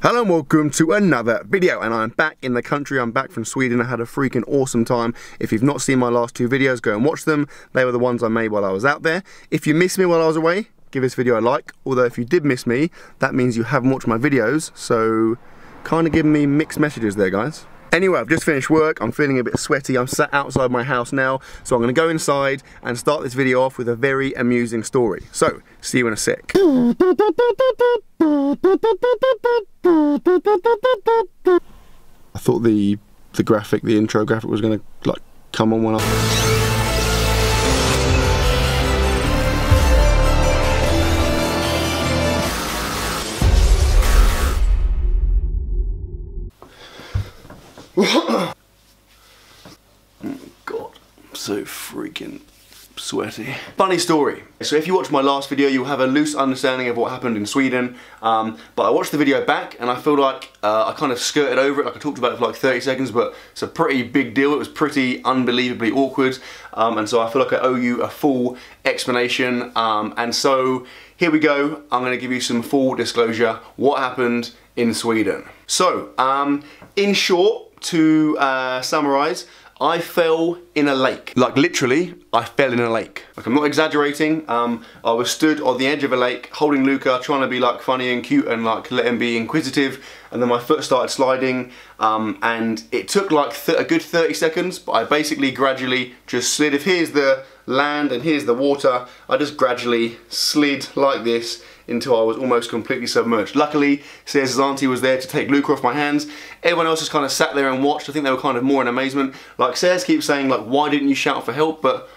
Hello and welcome to another video and I'm back in the country, I'm back from Sweden, I had a freaking awesome time. If you've not seen my last two videos, go and watch them. They were the ones I made while I was out there. If you missed me while I was away, give this video a like. Although if you did miss me, that means you haven't watched my videos, so kind of giving me mixed messages there guys. Anyway, I've just finished work, I'm feeling a bit sweaty, I'm sat outside my house now, so I'm going to go inside and start this video off with a very amusing story. So, see you in a sec. I thought the the graphic, the intro graphic was going to like come on when I... oh God, I'm so freaking sweaty. Funny story. So if you watch my last video, you'll have a loose understanding of what happened in Sweden. Um, but I watched the video back and I feel like uh, I kind of skirted over it. Like I talked about it for like 30 seconds, but it's a pretty big deal. It was pretty unbelievably awkward. Um, and so I feel like I owe you a full explanation. Um, and so here we go. I'm gonna give you some full disclosure. What happened in Sweden. So, um, in short, to uh, summarize, I fell in a lake. Like literally, I fell in a lake. Like I'm not exaggerating. Um, I was stood on the edge of a lake holding Luca, trying to be like funny and cute and like let him be inquisitive. And then my foot started sliding um, and it took like a good 30 seconds, but I basically gradually just slid. If here's the land and here's the water, I just gradually slid like this until I was almost completely submerged. Luckily, Sayers' auntie was there to take Luca off my hands. Everyone else just kind of sat there and watched. I think they were kind of more in amazement. Like Sayers keeps saying, like, why didn't you shout for help? But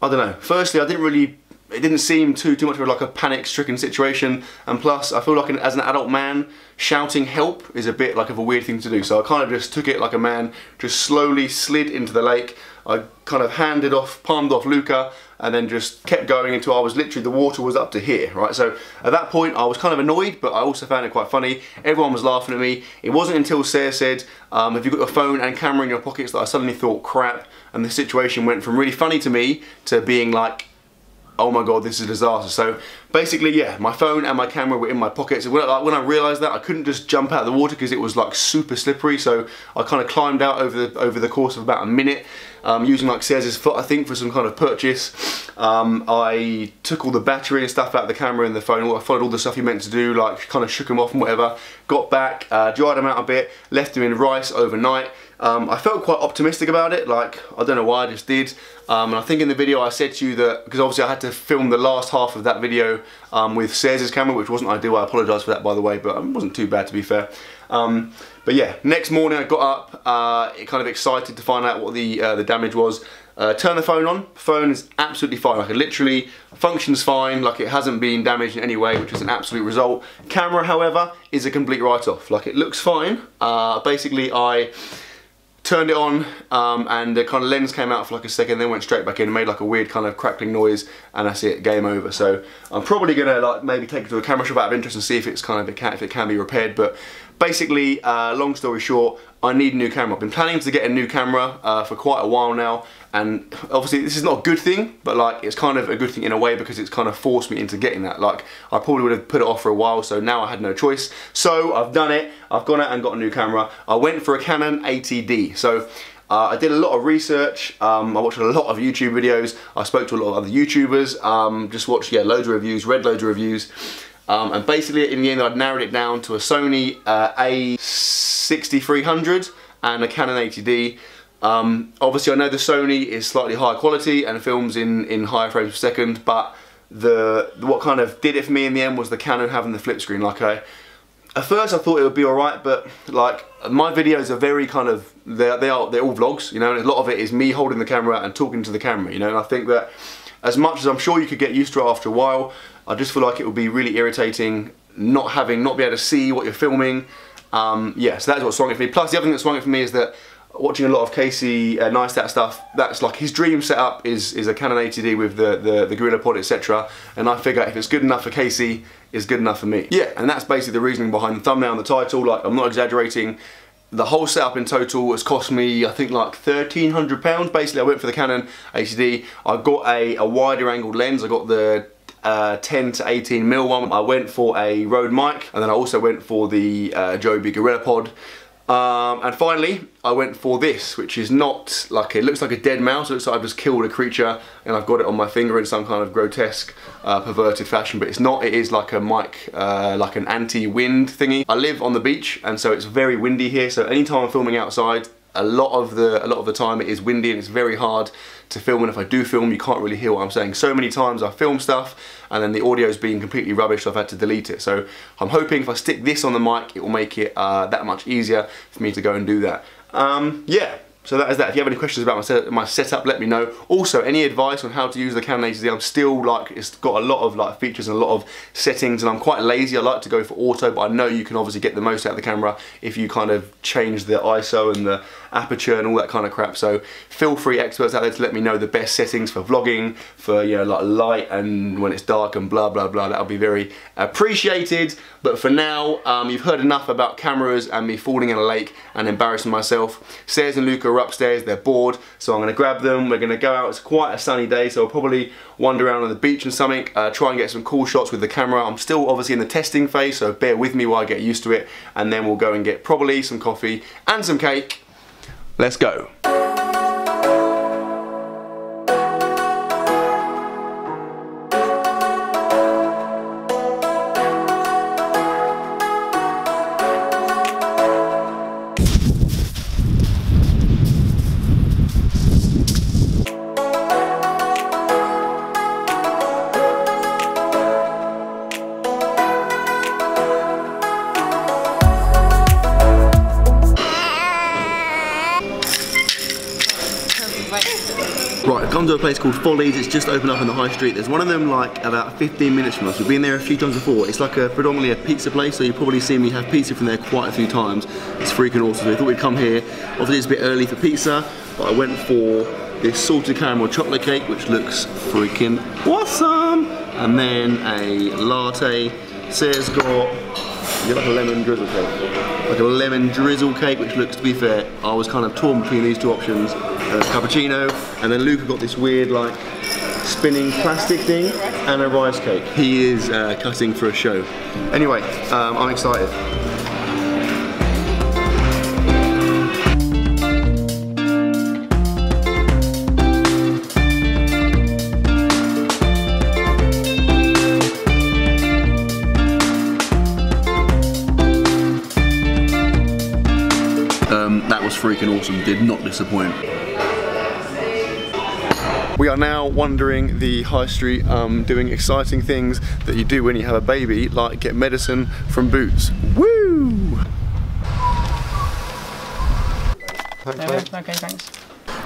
I don't know. Firstly, I didn't really it didn't seem too too much of like a panic-stricken situation and plus I feel like an, as an adult man shouting help is a bit like of a weird thing to do so I kind of just took it like a man just slowly slid into the lake I kind of handed off palmed off Luca and then just kept going until I was literally, the water was up to here, right? So at that point I was kind of annoyed, but I also found it quite funny. Everyone was laughing at me. It wasn't until Sarah said, um, have you got your phone and camera in your pockets that I suddenly thought, crap, and the situation went from really funny to me to being like, oh my god, this is a disaster. So basically, yeah, my phone and my camera were in my pockets. When I, when I realised that, I couldn't just jump out of the water because it was like super slippery. So I kind of climbed out over the, over the course of about a minute um, using like Sayers' foot, I think, for some kind of purchase. Um, I took all the battery and stuff out of the camera and the phone. I followed all the stuff he meant to do, like kind of shook him off and whatever. Got back, uh, dried him out a bit, left him in rice overnight. Um, I felt quite optimistic about it, like, I don't know why, I just did. Um, and I think in the video I said to you that, because obviously I had to film the last half of that video um, with Sayers' camera, which wasn't ideal, I apologise for that by the way, but it wasn't too bad to be fair. Um, but yeah, next morning I got up, uh, kind of excited to find out what the, uh, the damage was. Uh, turn the phone on, phone is absolutely fine, like it literally functions fine, like it hasn't been damaged in any way, which is an absolute result. Camera, however, is a complete write-off. Like it looks fine. Uh, basically, I turned it on um, and the kind of lens came out for like a second then went straight back in and made like a weird kind of crackling noise and that's it game over. So I'm probably gonna like maybe take it to a camera shop out of interest and see if it's kind of it can, if it can be repaired but basically uh, long story short I need a new camera. I've been planning to get a new camera uh, for quite a while now and obviously this is not a good thing but like it's kind of a good thing in a way because it's kind of forced me into getting that. Like I probably would have put it off for a while so now I had no choice. So I've done it. I've gone out and got a new camera. I went for a Canon 80D so uh, I did a lot of research, um, I watched a lot of YouTube videos, I spoke to a lot of other YouTubers, um, just watched yeah, loads of reviews, read loads of reviews, um, and basically in the end I narrowed it down to a Sony uh, A6300 and a Canon 80D. Um, obviously I know the Sony is slightly higher quality and films in, in higher frames per second, but the, what kind of did it for me in the end was the Canon having the flip screen. Like I, at first I thought it would be alright, but like my videos are very kind of, they're, they are, they're all vlogs, you know, and a lot of it is me holding the camera and talking to the camera, you know, and I think that as much as I'm sure you could get used to it after a while, I just feel like it would be really irritating not having, not be able to see what you're filming. Um, yeah, so that's what swung it for me. Plus the other thing that swung it for me is that watching a lot of Casey uh, Neistat stuff, that's like his dream setup is, is a Canon 80D with the, the, the Gorilla Pod, etc. And I figure if it's good enough for Casey, it's good enough for me. Yeah, and that's basically the reasoning behind the thumbnail and the title. Like, I'm not exaggerating. The whole setup in total has cost me, I think, like £1,300. Basically, I went for the Canon 80D. I got a, a wider angled lens. I got the uh, 10 to 18 mil one. I went for a Rode mic and then I also went for the uh, Joby Gorilla Pod. Um, and finally, I went for this, which is not like, it looks like a dead mouse, it looks like I've just killed a creature and I've got it on my finger in some kind of grotesque, uh, perverted fashion, but it's not, it is like a mic, uh, like an anti-wind thingy. I live on the beach and so it's very windy here, so anytime I'm filming outside, a lot of the a lot of the time it is windy and it's very hard to film and if I do film you can't really hear what I'm saying. So many times I film stuff and then the audio's been completely rubbish so I've had to delete it. So I'm hoping if I stick this on the mic it will make it uh, that much easier for me to go and do that. Um, yeah, so that is that. If you have any questions about my, set, my setup, let me know. Also, any advice on how to use the Canon 80D, I'm still like, it's got a lot of like features and a lot of settings and I'm quite lazy. I like to go for auto, but I know you can obviously get the most out of the camera if you kind of change the ISO and the aperture and all that kind of crap. So feel free, experts out there, to let me know the best settings for vlogging, for you know, like light and when it's dark and blah, blah, blah. That'll be very appreciated. But for now, um, you've heard enough about cameras and me falling in a lake and embarrassing myself. Sayers and Luca are upstairs, they're bored, so I'm gonna grab them. We're gonna go out, it's quite a sunny day, so I'll probably wander around on the beach and something, uh, try and get some cool shots with the camera. I'm still obviously in the testing phase, so bear with me while I get used to it, and then we'll go and get probably some coffee and some cake. Let's go. Right, I've gone to a place called Follies, it's just opened up on the high street. There's one of them like about 15 minutes from us. We've been there a few times before. It's like a predominantly a pizza place, so you've probably seen me have pizza from there quite a few times. It's freaking awesome. So we thought we'd come here. Obviously it's a bit early for pizza, but I went for this salted caramel chocolate cake, which looks freaking awesome. And then a latte. Sayers got you like a lemon drizzle cake. Like a lemon drizzle cake, which looks, to be fair, I was kind of torn between these two options. Uh, cappuccino, and then Luca got this weird like spinning plastic thing and a rice cake. He is uh, cutting for a show. Anyway, um, I'm excited. Um, that was freaking awesome, did not disappoint. We are now wandering the high street, um, doing exciting things that you do when you have a baby, like get medicine from Boots. Woo! okay, thanks.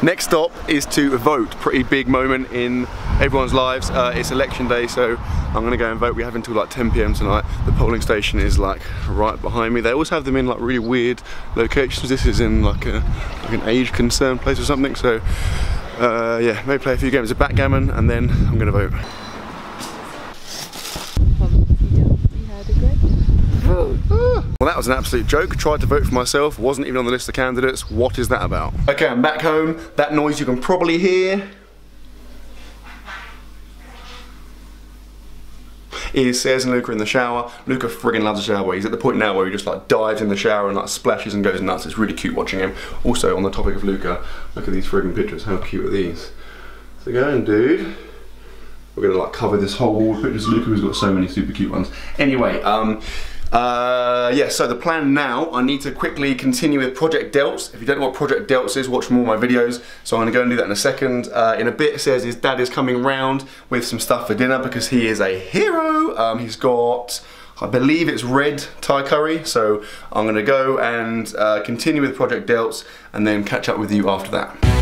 Next stop is to vote. Pretty big moment in everyone's lives. Uh, it's election day, so I'm gonna go and vote. We have until like 10 p.m. tonight. The polling station is like right behind me. They always have them in like really weird locations. This is in like, a, like an age concern place or something. So uh, yeah, maybe play a few games of backgammon and then I'm gonna vote. Well, that was an absolute joke. Tried to vote for myself, wasn't even on the list of candidates. What is that about? Okay, I'm back home. That noise you can probably hear is and Luca in the shower. Luca friggin' loves the shower. He's at the point now where he just like dives in the shower and like splashes and goes nuts. It's really cute watching him. Also, on the topic of Luca, look at these friggin' pictures. How cute are these? So going, dude. We're gonna like cover this whole wall with pictures Luca who's got so many super cute ones. Anyway, um, uh, yeah, so the plan now, I need to quickly continue with Project Delts. If you don't know what Project Delts is, watch more of my videos. So I'm gonna go and do that in a second. Uh, in a bit, it says his dad is coming round with some stuff for dinner because he is a hero. Um, he's got, I believe it's red Thai curry. So I'm gonna go and uh, continue with Project Delts and then catch up with you after that.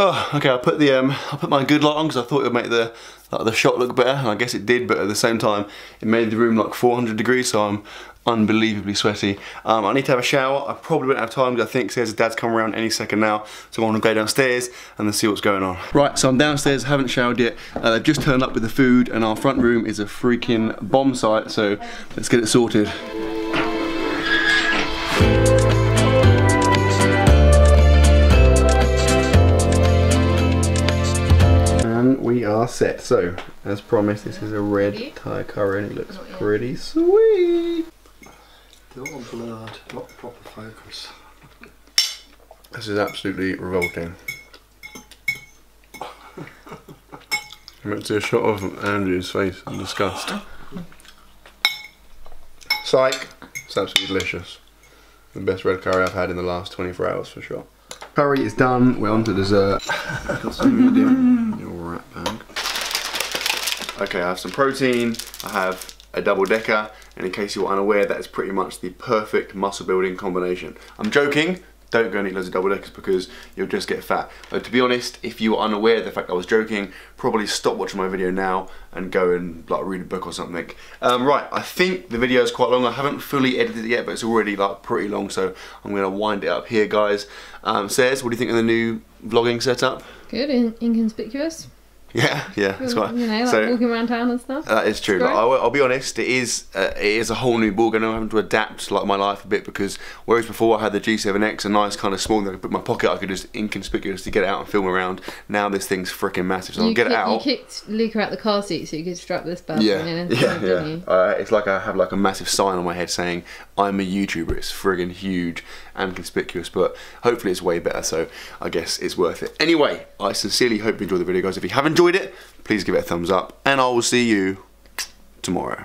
Okay, I put the um, I put my good light on because I thought it would make the like, the shot look better, and I guess it did. But at the same time, it made the room like 400 degrees, so I'm unbelievably sweaty. Um, I need to have a shower. I probably won't have time because I think says dad's coming around any second now, so I want to go downstairs and then see what's going on. Right, so I'm downstairs, haven't showered yet. Uh, they've just turned up with the food, and our front room is a freaking bomb site. So let's get it sorted. We are set. So, as promised, this is a red Thai curry and it looks pretty sweet. Still blurred, not proper focus. This is absolutely revolting. I meant to see a shot of Andrew's face in disgust. Psych! It's absolutely delicious. The best red curry I've had in the last 24 hours for sure. Curry is done, we're on to dessert. Got some medium, your rat bag. Okay, I have some protein, I have a double decker, and in case you're unaware, that is pretty much the perfect muscle building combination. I'm joking, don't go and eat loads of double deckers because you'll just get fat. But to be honest, if you are unaware of the fact I was joking, probably stop watching my video now and go and like read a book or something. Um, right, I think the video is quite long. I haven't fully edited it yet, but it's already like pretty long, so I'm gonna wind it up here, guys. Um, Says, what do you think of the new vlogging setup? Good, in inconspicuous. Yeah, yeah, it's quite. You know, like so, walking around town and stuff. That is true. Like, I'll, I'll, be honest, it is uh, it is a whole new ball game. I'm having to adapt like my life a bit because whereas before I had the G7X, a nice kind of small that I could put in my pocket, I could just inconspicuously get out and film around. Now this thing's freaking massive, so you I'll get kick, it out. You kicked Luca out the car seat so you could strap this bad yeah, in. Yeah, yeah. Uh, it's like I have like a massive sign on my head saying I'm a YouTuber. It's friggin' huge and conspicuous, but hopefully it's way better. So I guess it's worth it. Anyway, I sincerely hope you enjoyed the video, guys. If you have enjoyed it please give it a thumbs up, and I will see you tomorrow.